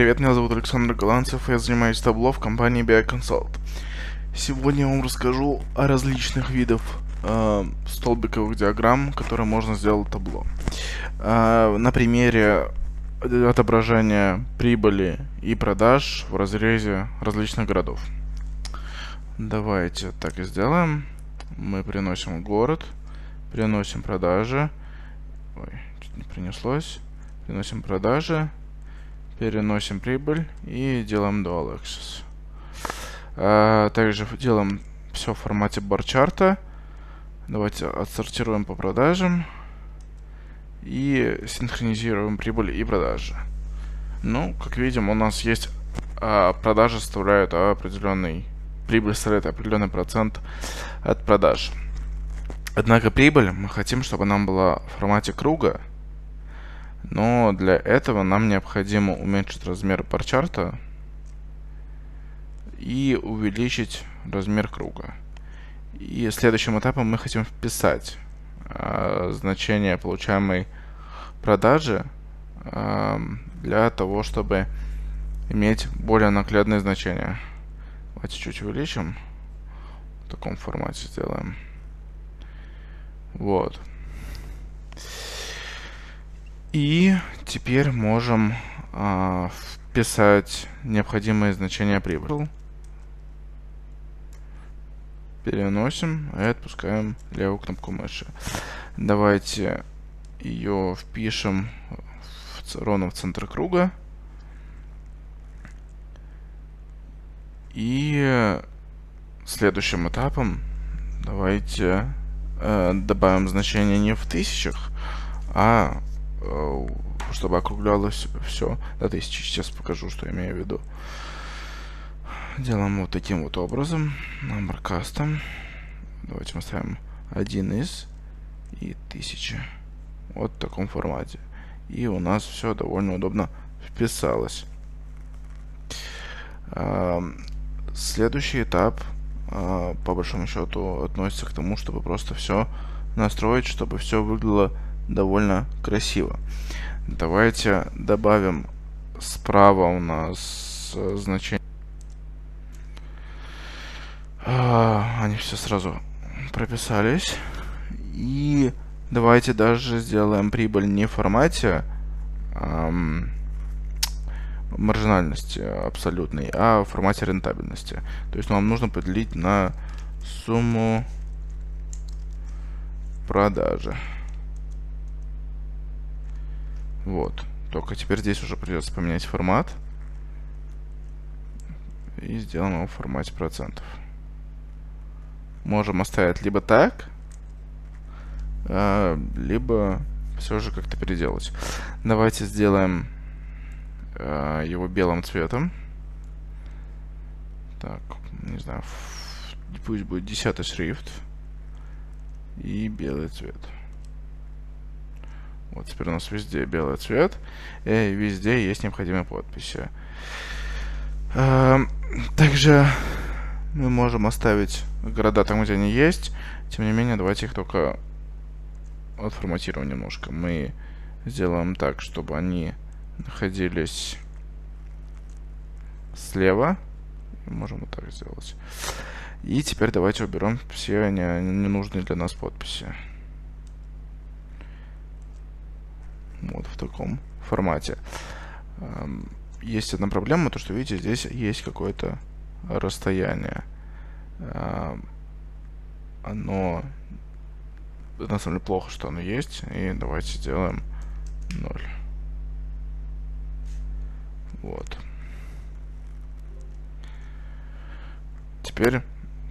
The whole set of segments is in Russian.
привет, меня зовут Александр Голландцев, я занимаюсь табло в компании BioConsult. Сегодня я вам расскажу о различных видах э, столбиковых диаграмм, которые можно сделать в табло. Э, на примере отображения прибыли и продаж в разрезе различных городов. Давайте так и сделаем. Мы приносим город, приносим продажи. Ой, чуть не принеслось. Приносим продажи, переносим прибыль и делаем dual axis. А, также делаем все в формате барчарта. Давайте отсортируем по продажам и синхронизируем прибыль и продажи. Ну, как видим, у нас есть а, продажи составляют определенный прибыль составляет определенный процент от продаж. Однако прибыль мы хотим, чтобы она была в формате круга, но для этого нам необходимо уменьшить размер парчарта и увеличить размер круга. И следующим этапом мы хотим вписать э, значение получаемой продажи э, для того, чтобы иметь более наглядные значения. Давайте чуть увеличим. В таком формате сделаем. Вот. И теперь можем э, вписать необходимые значения прибыли. Переносим и отпускаем левую кнопку мыши. Давайте ее впишем в, ровно в центр круга. И следующим этапом давайте э, добавим значение не в тысячах, а чтобы округлялось все до 1000. Сейчас покажу, что имею в виду. Делаем вот таким вот образом. Number custom. Давайте мы ставим один из и 1000. Вот в таком формате. И у нас все довольно удобно вписалось. Следующий этап, а, по большому счету, относится к тому, чтобы просто все настроить, чтобы все выглядело довольно красиво. Давайте добавим справа у нас э, значение. А, они все сразу прописались. И давайте даже сделаем прибыль не в формате эм, маржинальности абсолютной, а в формате рентабельности. То есть нам нужно поделить на сумму продажи. Вот. Только теперь здесь уже придется поменять формат. И сделаем его в формате процентов. Можем оставить либо так, а, либо все же как-то переделать. Давайте сделаем а, его белым цветом. Так, не знаю, пусть будет десятый шрифт и белый цвет. Вот теперь у нас везде белый цвет. И везде есть необходимые подписи. Эм, также мы можем оставить города там, где они есть. Тем не менее, давайте их только отформатируем немножко. Мы сделаем так, чтобы они находились слева. Можем вот так сделать. И теперь давайте уберем все ненужные для нас подписи. Вот в таком формате. Есть одна проблема, то что, видите, здесь есть какое-то расстояние. Оно на самом деле плохо, что оно есть. И давайте сделаем 0. Вот. Теперь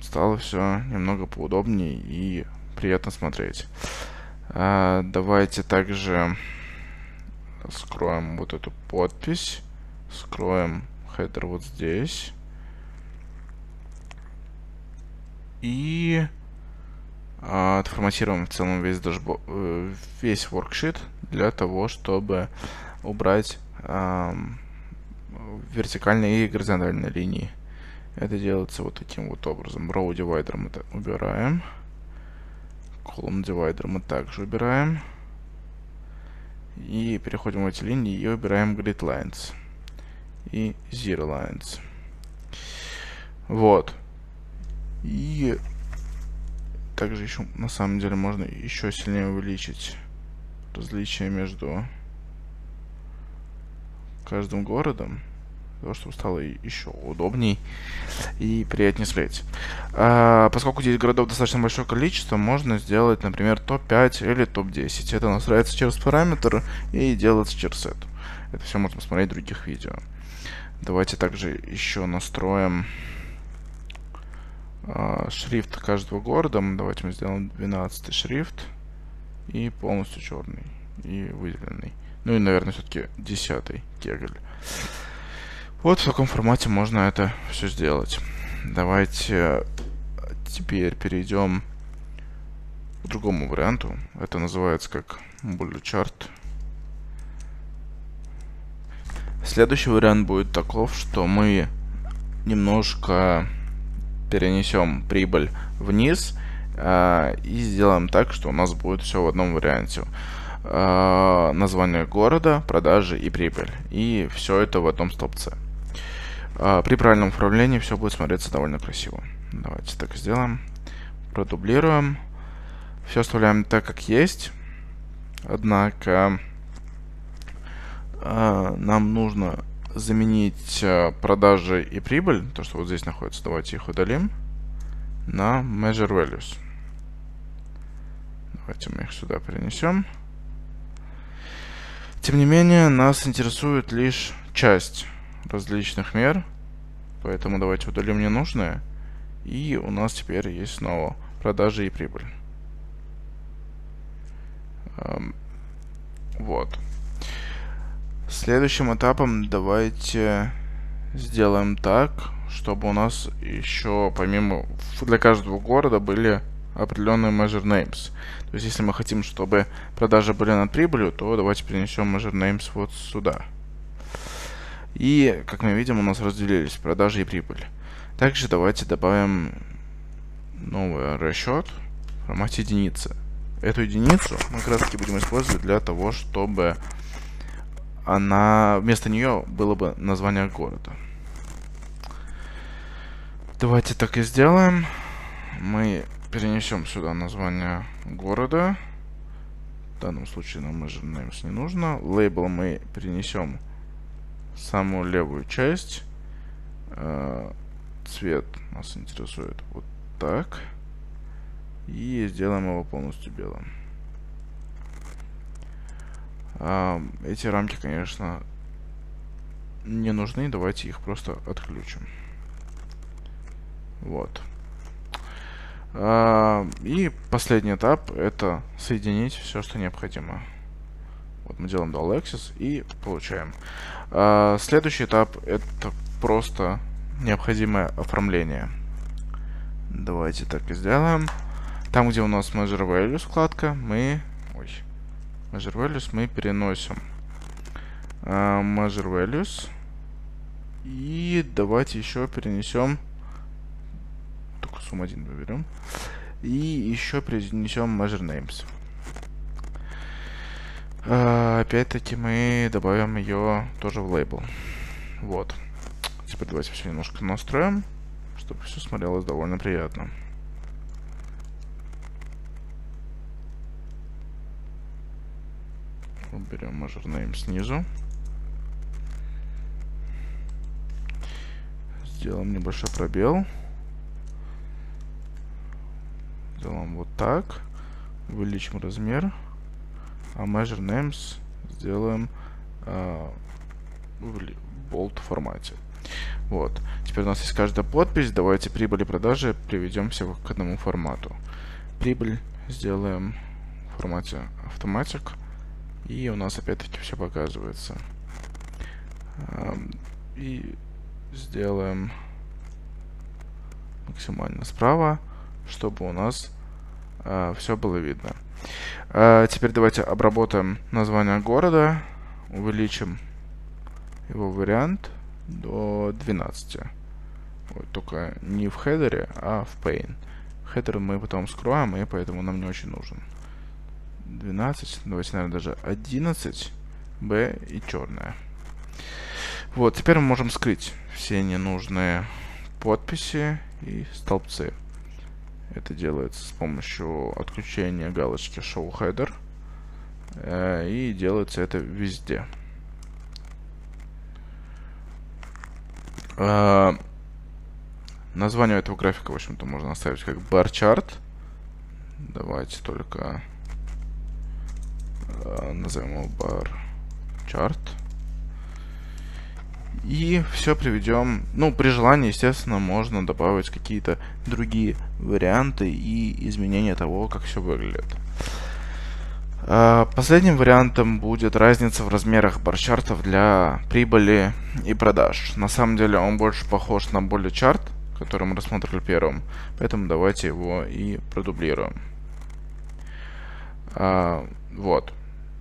стало все немного поудобнее и приятно смотреть. А, давайте также скроем вот эту подпись, скроем хедер вот здесь. И а, отформатируем в целом весь, дашбо э, весь worksheet для того, чтобы убрать а, вертикальные и горизонтальные линии. Это делается вот таким вот образом. Row divider мы убираем. Column divider мы также убираем. И переходим в эти линии и выбираем Grid Lines. и zero lines. Вот. И также еще на самом деле можно еще сильнее увеличить различия между каждым городом того, чтобы стало еще удобней и приятнее смотреть. А, поскольку здесь городов достаточно большое количество, можно сделать, например, топ-5 или топ-10. Это настраивается через параметр и делается через это. Это все можно посмотреть в других видео. Давайте также еще настроим а, шрифт каждого города. Давайте мы сделаем 12 шрифт и полностью черный и выделенный. Ну и, наверное, все-таки 10 кегль. Вот в таком формате можно это все сделать. Давайте теперь перейдем к другому варианту. Это называется как bullet chart. Следующий вариант будет таков, что мы немножко перенесем прибыль вниз э, и сделаем так, что у нас будет все в одном варианте. Э, название города, продажи и прибыль. И все это в одном столбце. Э, при правильном управлении все будет смотреться довольно красиво. Давайте так сделаем. Продублируем. Все оставляем так, как есть. Однако э, нам нужно заменить э, продажи и прибыль, то, что вот здесь находится, давайте их удалим, на measure values. Давайте мы их сюда перенесем. Тем не менее, нас интересует лишь часть различных мер, поэтому давайте удалим ненужное, и у нас теперь есть снова продажи и прибыль. Эм, вот. Следующим этапом давайте сделаем так, чтобы у нас еще помимо для каждого города были определенные measure names. То есть если мы хотим, чтобы продажи были над прибылью, то давайте перенесем measure names вот сюда. И, как мы видим, у нас разделились продажи и прибыль. Также давайте добавим новый расчет в формате единицы. Эту единицу мы как раз таки будем использовать для того, чтобы она вместо нее было бы название города. Давайте так и сделаем. Мы перенесем сюда название города. В данном случае нам measure names не нужно. Лейбл мы перенесем самую левую часть. Э, цвет нас интересует вот так. И сделаем его полностью белым. А, эти рамки, конечно, не нужны. Давайте их просто отключим. Вот. А, и последний этап это соединить все, что необходимо. Мы делаем dual axis и получаем. А, следующий этап это просто необходимое оформление. Давайте так и сделаем. Там, где у нас measure values вкладка, мы measure values мы переносим uh, measure values и давайте еще перенесем только сумму 1 выберем и еще перенесем measure names опять-таки мы добавим ее тоже в лейбл вот теперь давайте все немножко настроим чтобы все смотрелось довольно приятно Берем measure name снизу. Сделаем небольшой пробел. Сделаем вот так. Увеличим размер. А measure names сделаем э, в bold формате. Вот. Теперь у нас есть каждая подпись. Давайте прибыль и продажи приведем все к одному формату. Прибыль сделаем в формате автоматик. И у нас опять-таки все показывается. И сделаем максимально справа, чтобы у нас а, все было видно. А, теперь давайте обработаем название города, увеличим его вариант до 12. Вот, только не в хедере, а в pain. Хедер мы потом скроем, и поэтому нам не очень нужен. 12, давайте, наверное, даже 11, B и черная. Вот, теперь мы можем скрыть все ненужные подписи и столбцы. Это делается с помощью отключения галочки Show Header. Э, и делается это везде. Э, название этого графика, в общем-то, можно оставить как bar chart. Давайте только э, назовем его bar chart. И все приведем. Ну, при желании, естественно, можно добавить какие-то другие варианты и изменения того, как все выглядит. А, последним вариантом будет разница в размерах барчартов для прибыли и продаж. На самом деле он больше похож на более чарт, который мы рассмотрели первым, поэтому давайте его и продублируем. А, вот.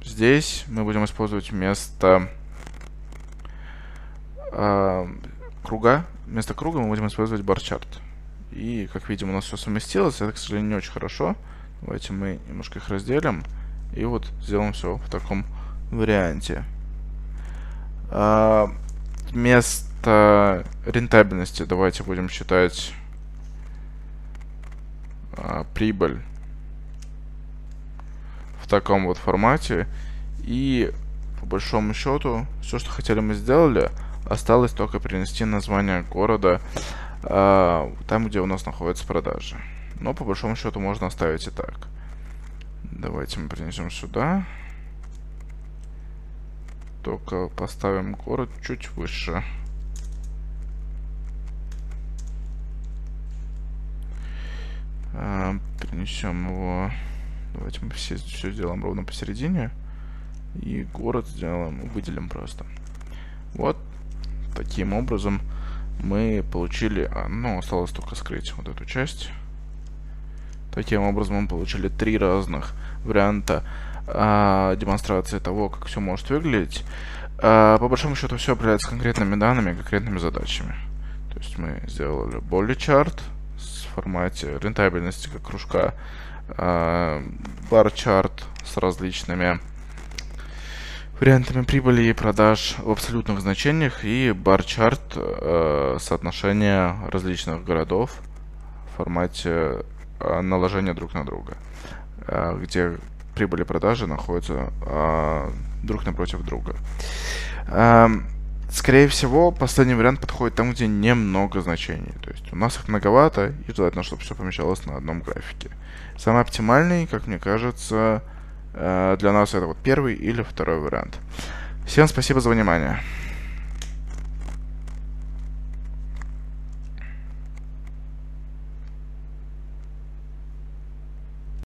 Здесь мы будем использовать вместо круга, вместо круга мы будем использовать барчарт. И, как видим, у нас все совместилось. Это, к сожалению, не очень хорошо. Давайте мы немножко их разделим. И вот сделаем все в таком варианте. А, вместо рентабельности давайте будем считать а, прибыль в таком вот формате. И по большому счету, все, что хотели, мы сделали. Осталось только перенести название города э, там, где у нас находятся продажи. Но по большому счету можно оставить и так. Давайте мы принесем сюда. Только поставим город чуть выше. Э, перенесем его... Давайте мы все, все сделаем ровно посередине. И город сделаем, выделим просто. Вот Таким образом, мы получили... А, ну, осталось только скрыть вот эту часть. Таким образом, мы получили три разных варианта а, демонстрации того, как все может выглядеть. А, по большому счету, все определяется конкретными данными, конкретными задачами. То есть мы сделали более чарт в формате рентабельности как кружка, а, бар чарт с различными вариантами прибыли и продаж в абсолютных значениях и бар-чарт э, соотношения различных городов в формате э, наложения друг на друга, э, где прибыли и продажи находятся э, друг напротив друга. Э, скорее всего, последний вариант подходит там, где немного значений. То есть у нас их многовато, и желательно, чтобы все помещалось на одном графике. Самый оптимальный, как мне кажется, для нас это вот первый или второй вариант. Всем спасибо за внимание.